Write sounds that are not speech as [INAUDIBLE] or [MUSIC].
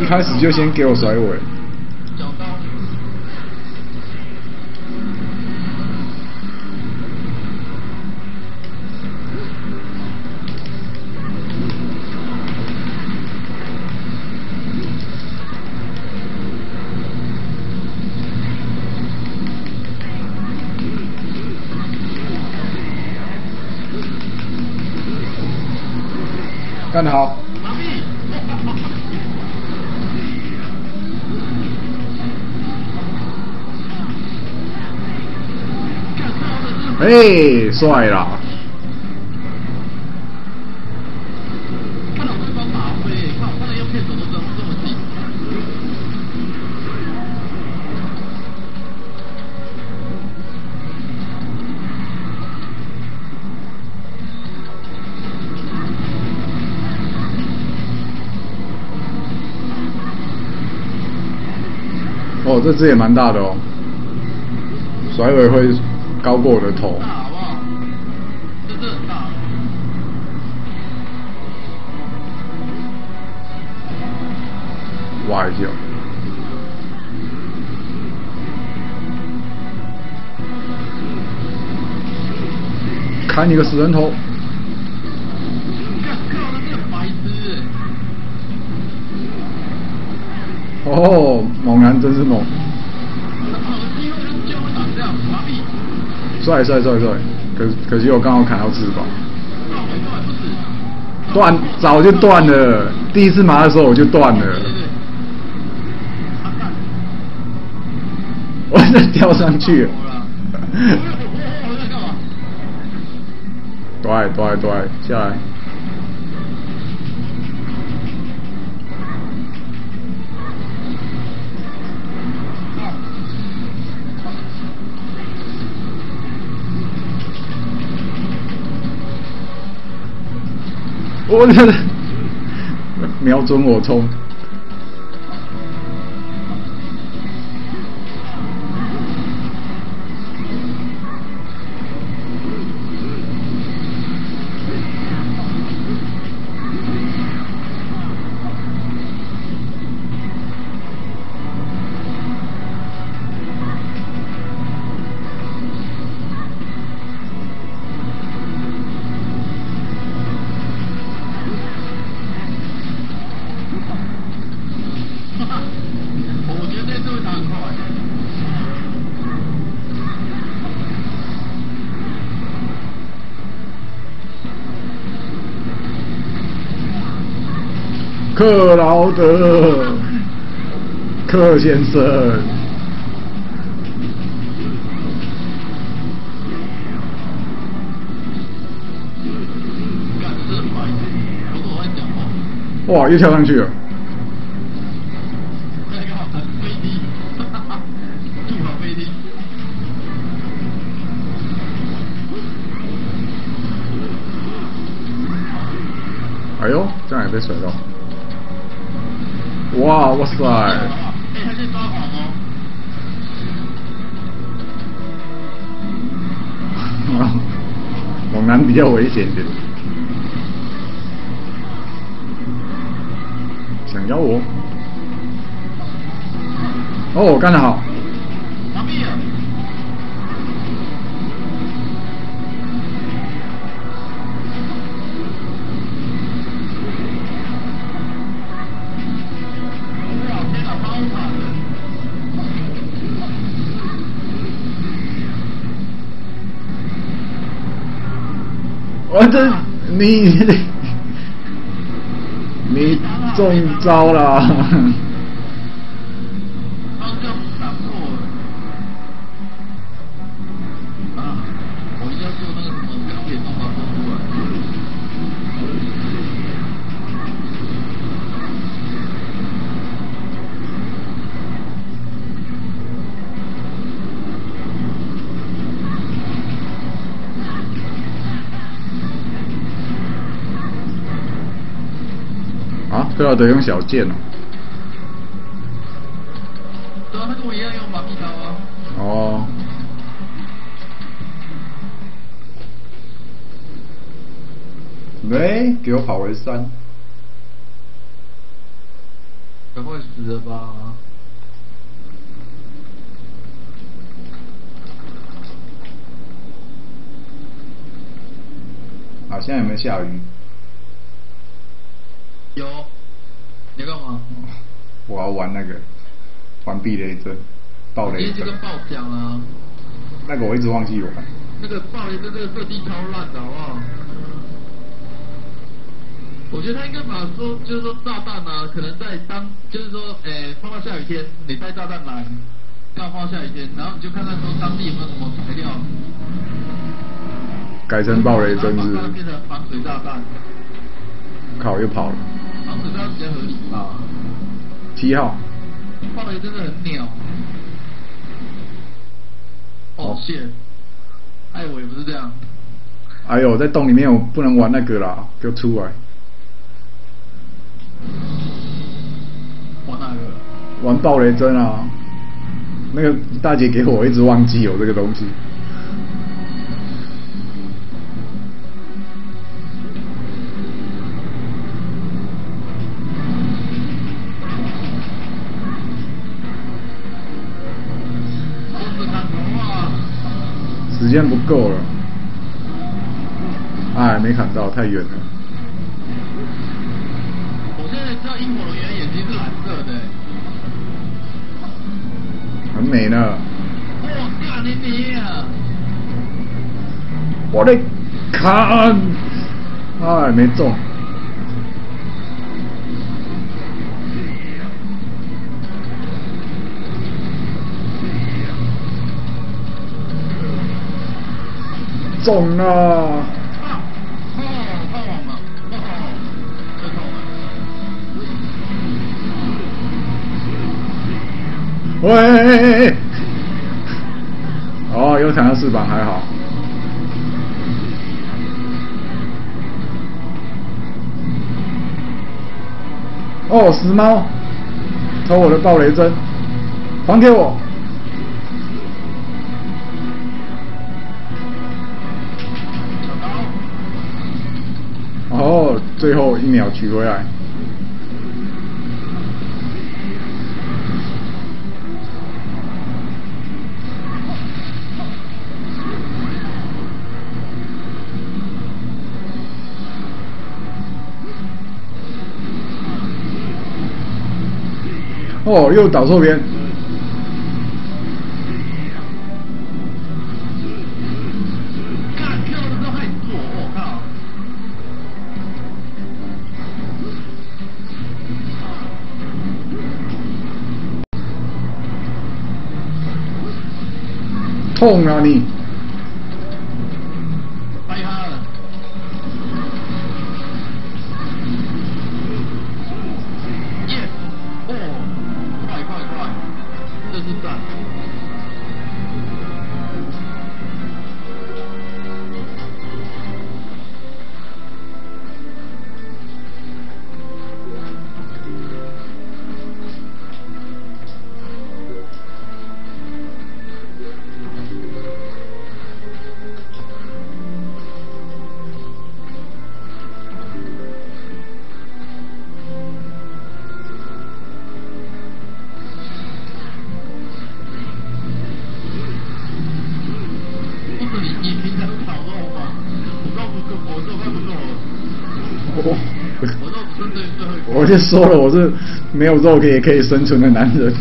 一开始就先给我甩尾。干得好！哎，帅啦！哦，这只也蛮大的哦，甩尾会高过我的头。大好不好？这这很大。挖一下。砍你个死人头！哦，猛男真是猛，好的机会就就会打这样，麻痹。帅帅帅帅！可可惜我刚好砍到翅膀，断早就断了。第一次麻的时候我就断了。我再跳上去了。对对对，下来。我的，瞄准我冲！克劳德，克先生，哇，又跳上去了。那个很飞机，哈哈，助跑飞机。哎呦，这样也被甩到。哇哇塞！哎，他在抓狂哦。猛男比较危险一点。想咬我？哦，干得好！这你 [LAUGHS] 你中招了！啊，克劳德用小剑哦。对啊，他跟我一样用麻痹刀啊。哦。喂，给我跑回山。赶快快死了吧？好，现在有没有下雨？有，你干嘛？我要玩那个玩避雷针，爆雷针今天就跟。爆讲啊，那个我一直忘记玩。那个爆雷针这个设计超烂的，好不好？我觉得他应该把说，就是说炸弹啊，可能在当，就是说，诶、放到下雨天，你带炸弹来，刚好放到下雨天，然后你就看看说当地有没有什么材料，改成爆雷针是，变成防水炸弹，靠又跑了。防水炸弹比较合理吧？七号，爆雷真的很鸟。哦，谢，哎，我也不是这样。哎呦，在洞里面我不能玩那个啦，给我出来。玩哪个？玩爆雷针啊！那个大姐给我，我一直忘记有这个东西。时间不够了，哎，没砍到，太远了。我现在知道英国人原来眼睛是蓝色的、很美呢。我干你你啊！我的砍，哎，没中。中，啊！喂！哦，又砍到翅膀，还好。哦，死猫，偷我的暴雷针，还给我！哦，最后一秒取回来。哦，又倒错边。痛啊你！就说了，我是没有肉可以可以生存的男人。